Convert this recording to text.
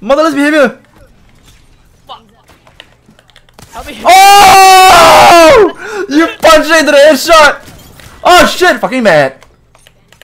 Motherless behavior! Oh! You punched it into the headshot! Oh shit! Fucking mad.